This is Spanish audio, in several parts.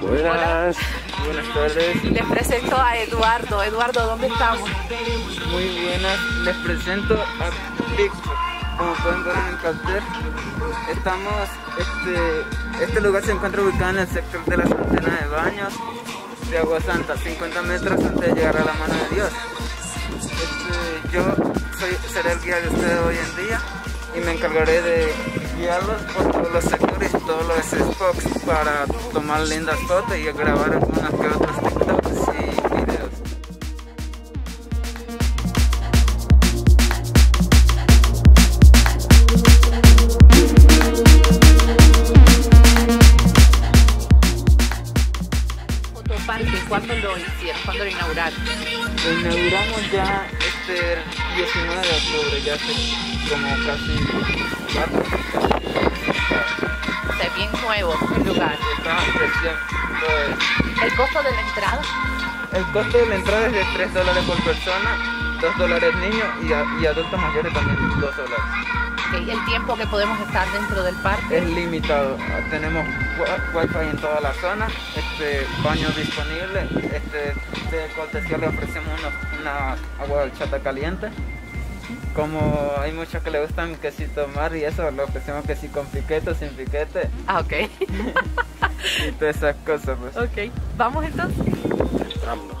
Buenas. Buenas tardes. Les presento a Eduardo. Eduardo, ¿dónde estamos? Muy buenas. Les presento a Víctor. Como pueden ver en el cartel, estamos, este, este lugar se encuentra ubicado en el sector de la centena de baños de Agua Santa, 50 metros antes de llegar a la mano de Dios. Este, yo soy, seré el guía de ustedes hoy en día y me encargaré de guiarlos por todos los sectores y todos los spots para tomar lindas fotos y grabar algunas que otras TikToks y videos. Fotoparque, ¿cuándo lo hicieron? ¿Cuándo lo inauguraron? Lo inauguramos ya este 19 de octubre, ya hace como casi sea, bien nuevo el lugar. ¿El costo de la entrada? El costo de la entrada es de 3 dólares por persona, 2 dólares niños y, a- y adultos mayores también 2 dólares. Ok, ¿El tiempo que podemos estar dentro del parque? Es limitado, tenemos wi- wifi en toda la zona, este baño disponible, este de cortesía le ofrecemos unos- una agua de horchata caliente. Como hay muchos que le gustan quesito mar y eso, le ofrecemos que sí con piquete o sin piquete Ah, ok. y todas esas cosas. Pues. ok. ¿Vamos entonces? Vámonos.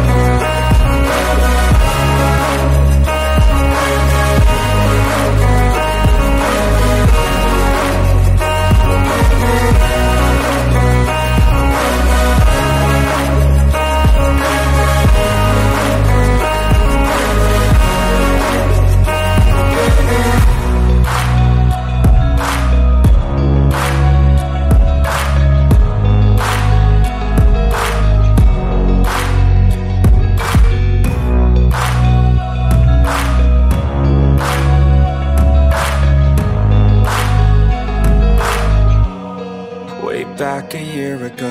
miracle.